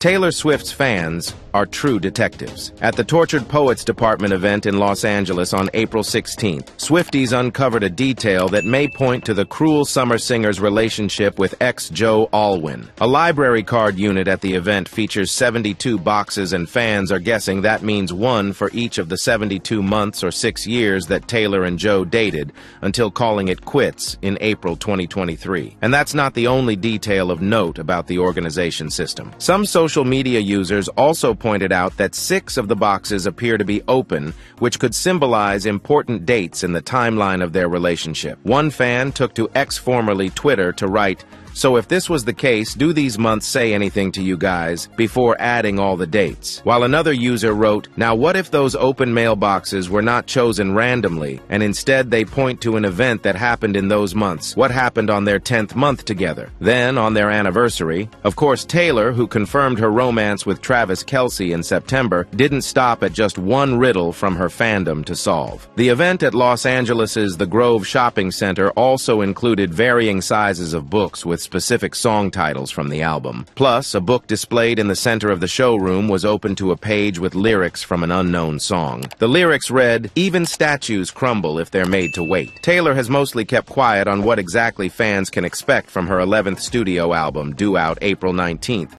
Taylor Swift's fans are true detectives. At the Tortured Poets Department event in Los Angeles on April 16th, Swifties uncovered a detail that may point to the cruel summer singer's relationship with ex-Joe Alwyn. A library card unit at the event features 72 boxes and fans are guessing that means one for each of the 72 months or six years that Taylor and Joe dated until calling it quits in April 2023. And that's not the only detail of note about the organization system. Some social social media users also pointed out that six of the boxes appear to be open, which could symbolize important dates in the timeline of their relationship. One fan took to X-formerly Twitter to write, so if this was the case, do these months say anything to you guys before adding all the dates? While another user wrote, now what if those open mailboxes were not chosen randomly and instead they point to an event that happened in those months? What happened on their 10th month together? Then, on their anniversary, of course Taylor, who confirmed her romance with Travis Kelce in September, didn't stop at just one riddle from her fandom to solve. The event at Los Angeles's The Grove Shopping Center also included varying sizes of books with specific song titles from the album. Plus, a book displayed in the center of the showroom was open to a page with lyrics from an unknown song. The lyrics read, Even statues crumble if they're made to wait. Taylor has mostly kept quiet on what exactly fans can expect from her 11th studio album, due out April 19th.